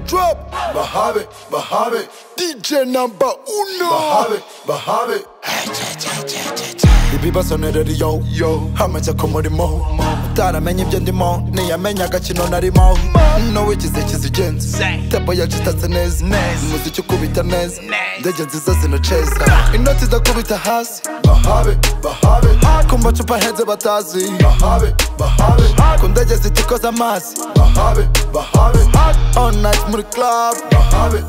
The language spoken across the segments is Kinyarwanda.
drop. Bahabe, Bahabe, DJ number uno. Bahabe, Bahabe. ibibazo ni radiyo yo. Hameze ku murimo utaramenye ibyo ndimo. Ntiyamenye agakino narimo. N'uwigize kizigenza tempo yacu itatse neza umuziki ukubita neza indege nziza zinaceza inoti idakubita hasi. Bahabe, Bahabe, ku macupa ahenze batazi Bahabe, Bahabe, ku ndege zitikoza amazi Bahabe, Bahabe, all night muri club. Bahabe,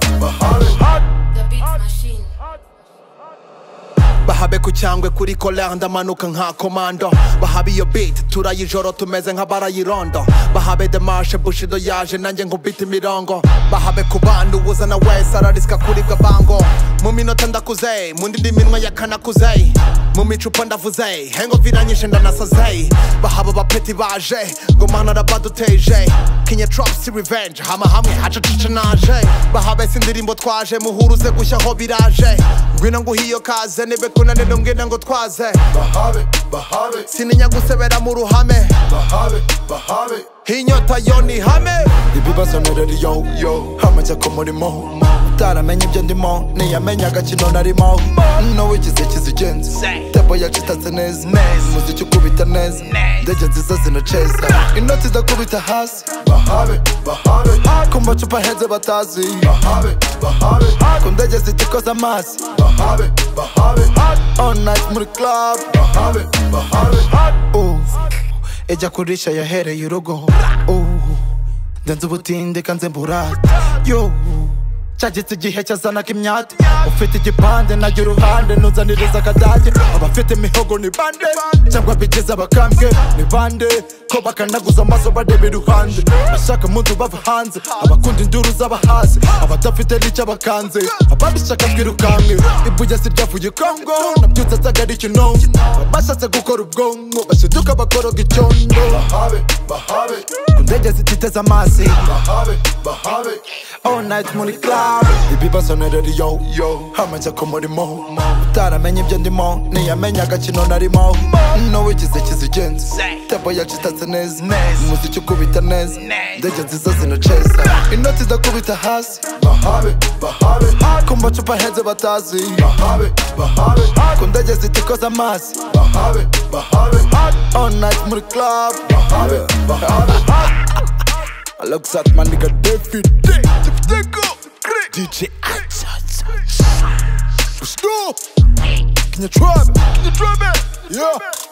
bahabe ku cyangwe kuri kolera ndamanuka nka komando bahabe iyo beat turayijoro tumeze nk'abarayirondo bahabe demarche bushido yaje nanjye nkubita imirongo. Bahabe ku bantu uzana wese ararisika kuribwa bango. Mu minota ndakuze mu ndindi minwa ya kanakuze. Mu micupa ndavuze hengo viranyishe ndanasaze bahaba abapeti baje ngo mana arabaduteje kinye trops revenge. Hama hamwe hacacice naje. Bahabe si indirimbo twaje muhuruze gushya aho biraje ngwino nguhiyo kaze nibe kunanira mbwira ngo twaze Bahabe, Bahabe, sininya gusebera mu ruhame Bahabe, Bahabe. inyota yo ni hame ibibazo ni radiyo yo. Hameze ku murimo utaramenye ibyo ndimo. Ntiyamenye agakino narimo. N'uwigize kizigenza tempo yacu itatse neza. Umuziki ukubita neza. Indege nziza zinaceza. Inoti idakubita hasi. Bahabe, Bahabe, ku macupa ahenze batazi. Bahabe, Bahabe, ku ndege zitikoza amazi. Bahabe, Bahabe, all night muri club. Bahabe, Bahabe. Ijya kurisha yahereye urugo. Ndenze ubutinde kanze mburata yo. Cyagetse igihe cyazanaga imyate ufite igipande najya uruhande nuzaniriza akadage. Abafite imihogo ni bande? Cyangwa bigeze abakambwe ni bande? Ko bakanaguza amaso bareba iruhande bashaka mu nzu bava hanze abakunda induru z'abahazi abadafite n'icyo bakanze ababishaka twirukanke. Ibuye si ryavuye kongo nabyutse nsaga ari ikinonko abashatse gukora ubwonko bashiduka bakoroga icyondo. Bahabe, Bahabe, ku ndege zititeze amazi Bahabe, Bahabe. all night muri club. Ibibazo yo. Hameze ku murimo utaramenye ibyo ndimo ntiyamenye agakino narimo n'uwigize kizigenza tempo yacu itatse neza umuziki ukubita neza indege nziza zinaceza inoti idakubita hasi Bahabe, Bahabe, ku macupa ahenze batazi Bahabe, Bahabe, ku ndege zitikoza amazi Bahabe, Bahabe, all night muri club. Bahabe, Bahabe. alongside my nigga David. D. DJ Let's go! Can you drive me? Can you drive it? Yeah.